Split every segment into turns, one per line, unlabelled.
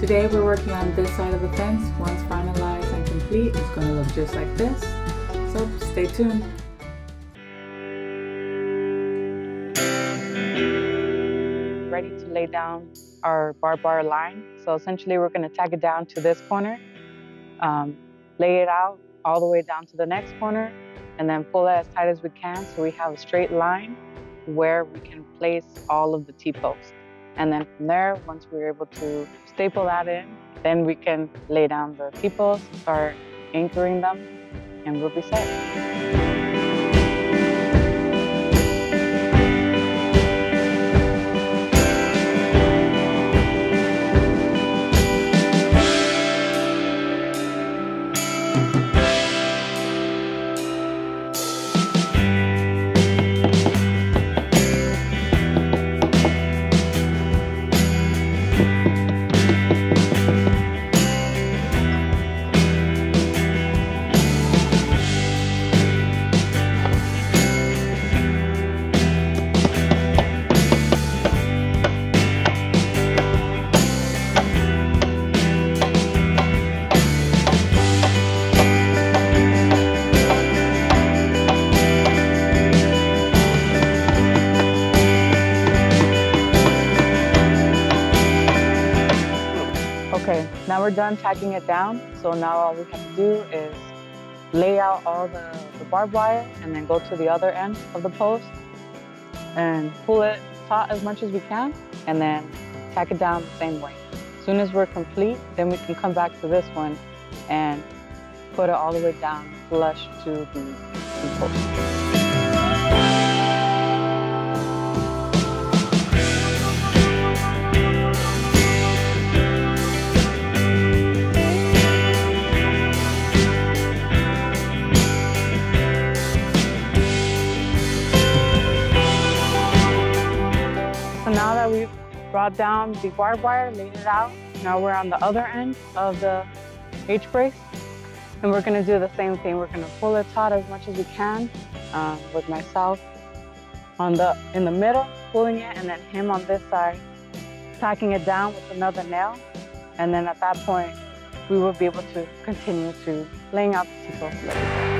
Today we're working on this side of the fence. Once finalized and complete, it's going to look just like this. So stay tuned.
Ready to lay down our barbed wire line. So essentially we're going to tag it down to this corner, um, lay it out all the way down to the next corner, and then pull it as tight as we can so we have a straight line where we can place all of the T-posts. And then from there, once we're able to staple that in, then we can lay down the T-posts, start anchoring them, and we'll be set. Okay, now we're done tacking it down. So now all we have to do is lay out all the, the barbed wire and then go to the other end of the post and pull it taut as much as we can and then tack it down the same way. As soon as we're complete, then we can come back to this one and put it all the way down flush to the, the post. Down the barbed wire, laid it out, now we're on the other end of the H brace. And we're gonna do the same thing. We're gonna pull it taut as much as we can uh, with myself on the in the middle, pulling it, and then him on this side, tacking it down with another nail. And then at that point, we will be able to continue to laying out the T-post.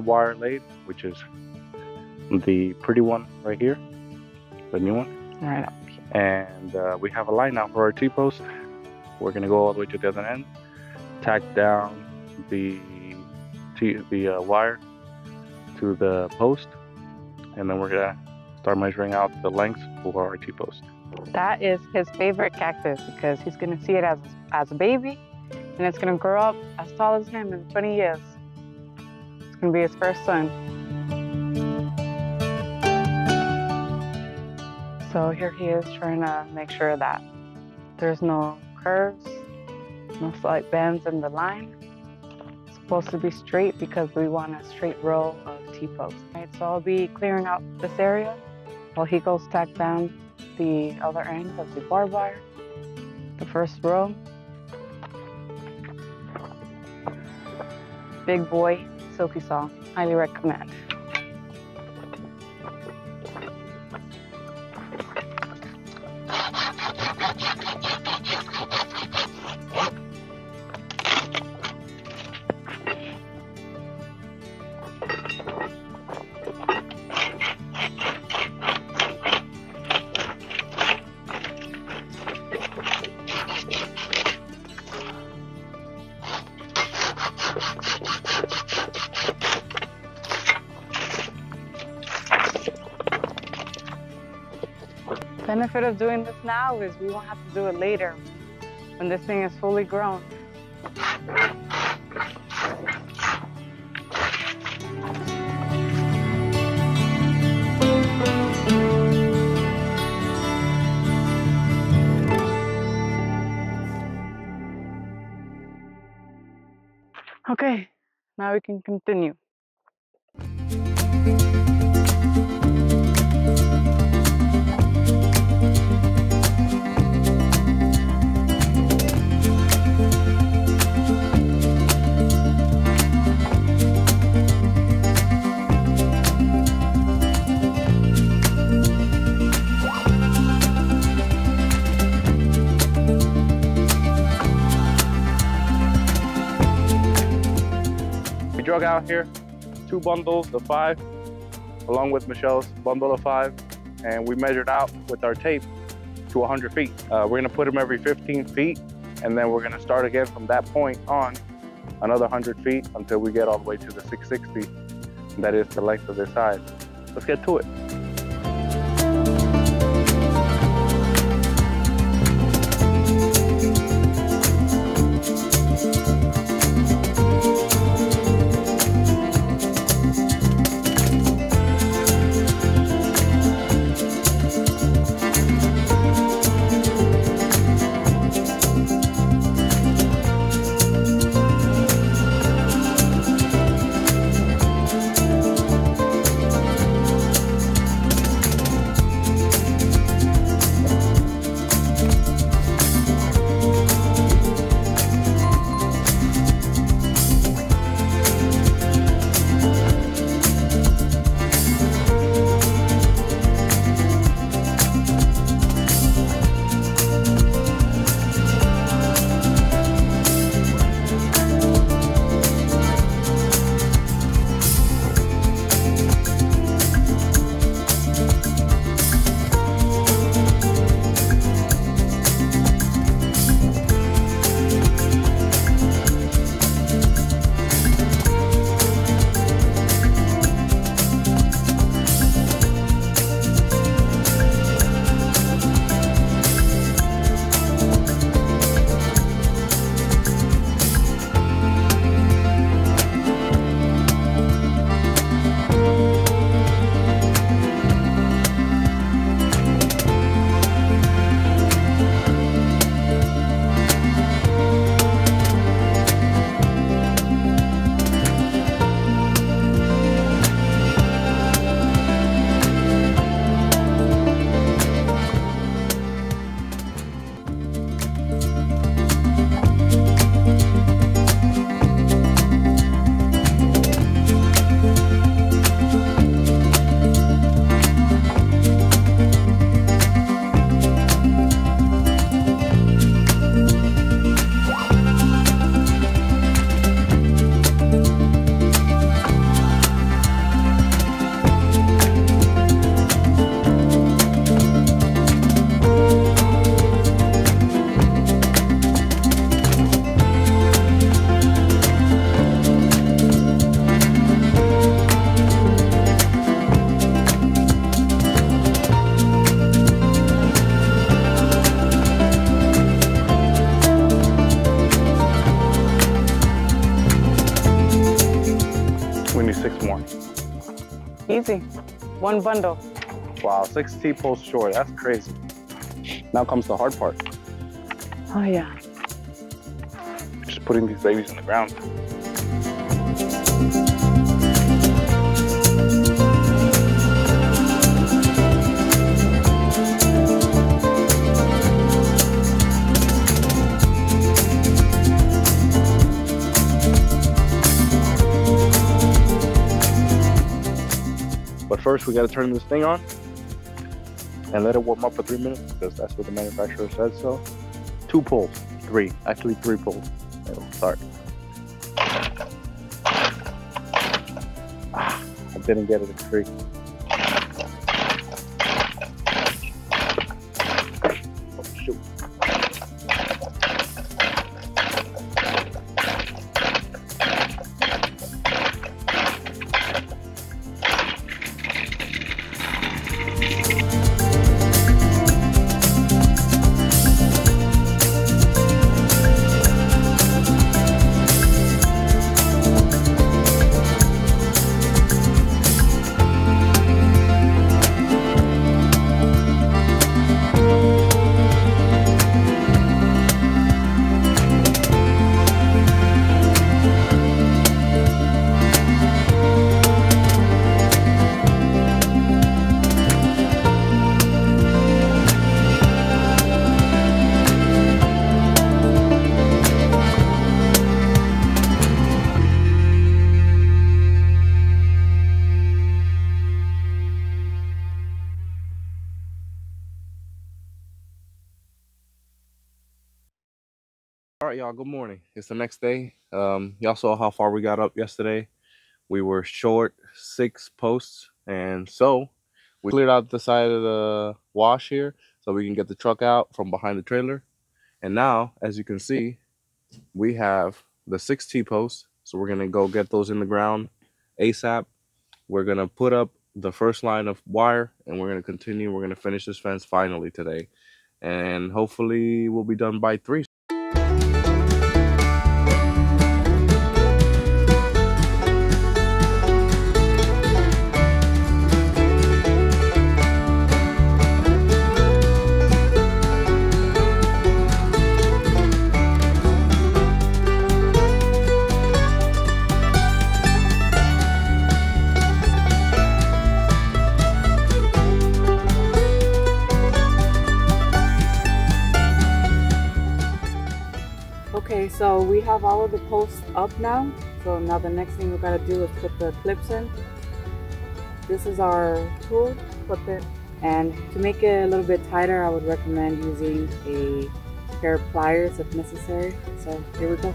Barbed wire laid, which is the pretty one right here, the new one.
Right.
And uh, we have a line now for our T-post. We're gonna go all the way to the other end, tack down the T the uh, wire to the post, and then we're gonna start measuring out the length for our T-post.
That is his favorite cactus because he's gonna see it as as a baby, and it's gonna grow up as tall as him in 20 years. It's gonna be his first son. So here he is trying to make sure that there's no curves, no slight bends in the line. It's supposed to be straight because we want a straight row of T-posts. Right, so I'll be clearing out this area while he goes tack down the other end of the barbed wire, the first row. Big boy silky saw, highly recommend. Benefit of doing this now is we won't have to do it later when this thing is fully grown. Okay, now we can continue.
Drug out here two bundles of five, along with Michelle's bundle of five, and we measured out with our tape to 100 feet. Uh, we're gonna put them every 15 feet, and then we're gonna start again from that point on another 100 feet until we get all the way to the 660. That is the length of this side. Let's get to it.
Easy. One bundle.
Wow, six T-posts short. That's crazy. Now comes the hard part.
Oh yeah.
Just putting these babies on the ground.
First, we got to turn this thing on and let it warm up for three minutes because that's what the manufacturer said so. Two pulls, three, actually three pulls. It'll start. Ah, I didn't get it in three. All right, y'all. Good morning. It's the next day. Um, y'all saw how far we got up yesterday. We were short six posts, and so we cleared out the side of the wash here so we can get the truck out from behind the trailer. And now, as you can see, we have the six T posts. So we're gonna go get those in the ground ASAP. We're gonna put up the first line of wire, and we're gonna continue. We're gonna finish this fence finally today, and hopefully we'll be done by three.
We have all of the posts up now. So now the next thing we've gotta do is put the clips in. This is our tool, clip it. And to make it a little bit tighter, I would recommend using a pair of pliers if necessary. So here we go.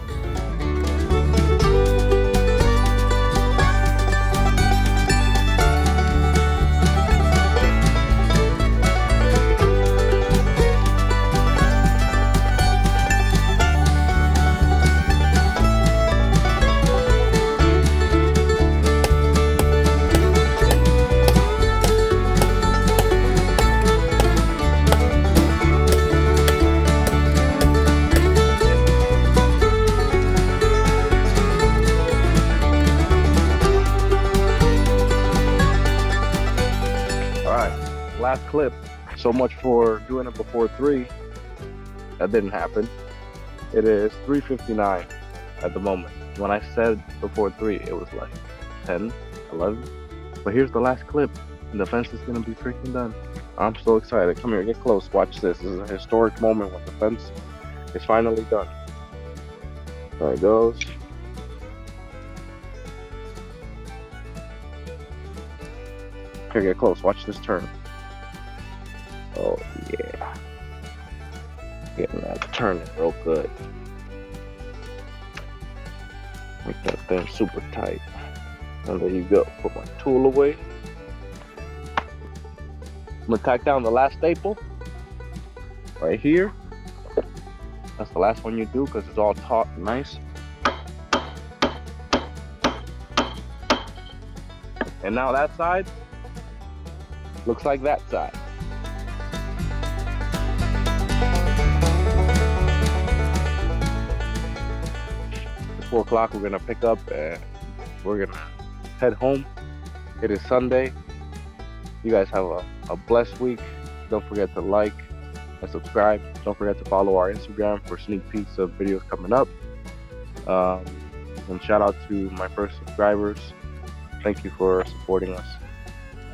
Clip. So much for doing it before three. That didn't happen. It is 3:59 at the moment. When I said before three, it was like 10, 11. But here's the last clip. The fence is gonna be freaking done. I'm so excited. Come here, get close. Watch this. This is a historic moment when the fence is finally done. There it goes. Here, get close. Watch this turn. Oh yeah. Getting that turning real good. Make that thing super tight. And there you go. Put my tool away. I'm gonna tack down the last staple right here. That's the last one you do because it's all taut and nice. And now that side looks like that side. Four o'clock. We're gonna pick up and we're gonna head home. It is Sunday. You guys have a, a blessed week. Don't forget to like and subscribe. Don't forget to follow our Instagram for sneak peeks of videos coming up. Um, and shout out to my first subscribers. Thank you for supporting us.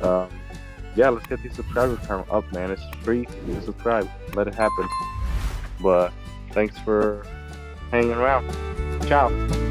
Um, yeah, let's get these subscribers count up, man. It's free to subscribe. Let it happen. But thanks for hanging around. Tchau.